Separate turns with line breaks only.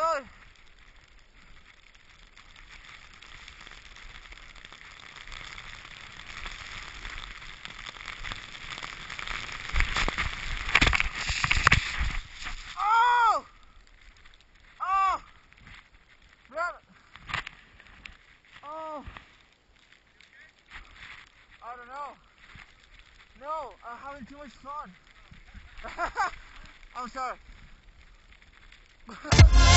Good. Oh! Oh! Oh. I don't know. No, I'm having too much fun. I'm sorry.